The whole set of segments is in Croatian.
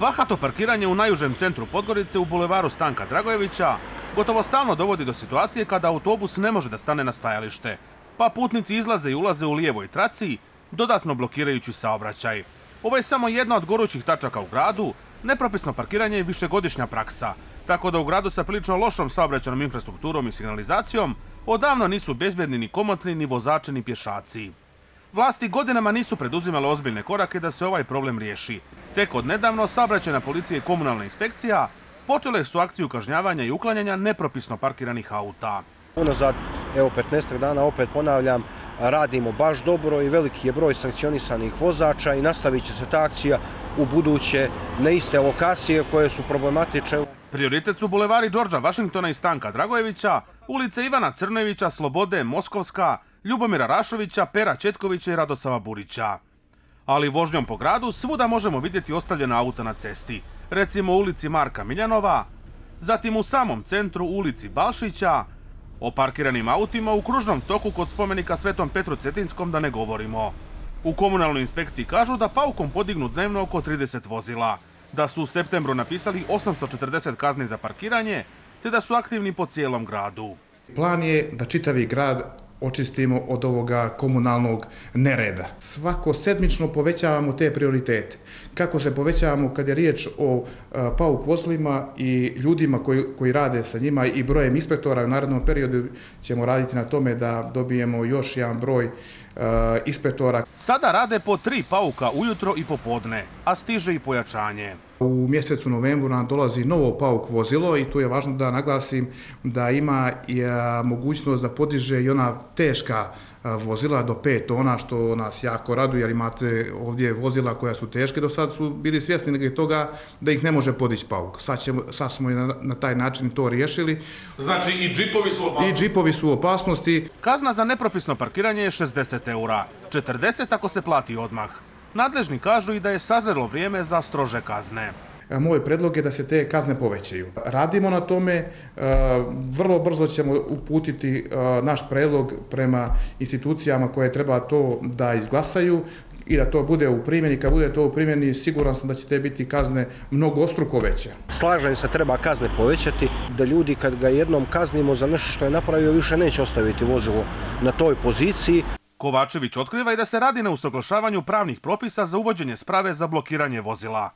Bahato parkiranje u najužem centru Podgorice u bulevaru Stanka Dragojevića gotovo stalno dovodi do situacije kada autobus ne može da stane na stajalište, pa putnici izlaze i ulaze u lijevoj traci, dodatno blokirajući saobraćaj. Ovo je samo jedna od gorućih tačaka u gradu, nepropisno parkiranje je višegodišnja praksa, tako da u gradu sa prilično lošom saobraćajnom infrastrukturom i signalizacijom odavno nisu bezbjedni ni komotni, ni vozači, ni pješaci. Vlasti godinama nisu preduzimale ozbiljne korake da se ovaj problem riješi. Tek od nedavno saobraćajna policija i komunalna inspekcija počele su akciju kažnjavanja i uklanjanja nepropisno parkiranih auta. Unazad, evo 15 dana opet ponavljam, radimo baš dobro i veliki je broj sankcionisanih vozača i nastavit će se ta akcija u buduće na iste lokacije koje su problematične. Prioritet su bulevari Đorđa Vašingtona i Stanka Dragojevića, ulice Ivana Crnevića, Slobode, Moskovska, Ljubomira Rašovića, Pera Četkovića i Radosava Burića. Ali vožnjom po gradu svuda možemo vidjeti ostavljena auta na cesti. Recimo u ulici Marka Miljanova, zatim u samom centru ulici Balšića, o parkiranim autima u kružnom toku kod spomenika Svetom Petru Cetinskom da ne govorimo. U komunalnoj inspekciji kažu da paukom podignu dnevno oko 30 vozila, da su u septembru napisali 840 kazni za parkiranje, te da su aktivni po cijelom gradu. Plan je da čitavi grad očistimo od ovoga komunalnog nereda. Svako sedmično povećavamo te prioritete. Kako se povećavamo kad je riječ o pauk vozilima i ljudima koji, koji rade sa njima i brojem inspektora u narednom periodu ćemo raditi na tome da dobijemo još jedan broj inspektora. Sada rade po tri pauka ujutro i popodne, a stiže i pojačanje. U mjesecu novembru nam dolazi novo pauk vozilo i tu je važno da naglasim da ima i mogućnost da podiže i ona teška vozila do 5 tona, što nas jako raduje, jer imate ovdje vozila koja su teške, do sad su bili svjesni toga da ih ne može podići pauk. Sad, ćemo, sad smo i na, na, taj način to riješili. Znači i džipovi su opasnosti? I džipovi su opasnosti. Kazna za nepropisno parkiranje je 60 eura, 40 ako se plati odmah. Nadležni kažu i da je sazrelo vrijeme za strože kazne. Moj predlog je da se te kazne povećaju. Radimo na tome, vrlo brzo ćemo uputiti naš predlog prema institucijama koje treba to da izglasaju i da to bude u primjeni. Kad bude to u primjeni, siguran sam da će te biti kazne mnogo ostruko veće. Slažem se, treba kazne povećati, da ljudi kad ga jednom kaznimo za nešto što je napravio, više neće ostaviti vozilo na toj poziciji. Kovačević otkriva i da se radi na usaglašavanju pravnih propisa za uvođenje sprave za blokiranje vozila.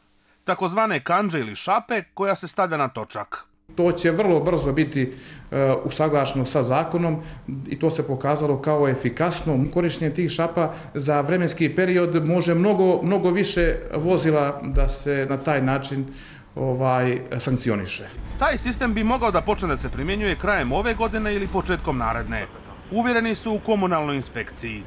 Takozvane kanđe ili šape koja se stavlja na točak. To će vrlo brzo biti uh, usaglašeno sa zakonom i to se pokazalo kao efikasno. Korištenje tih šapa za vremenski period može mnogo, mnogo više vozila da se na taj način ovaj sankcioniše. Taj sistem bi mogao da počne da se primjenjuje krajem ove godine ili početkom naredne. Uvjereni su u komunalnoj inspekciji.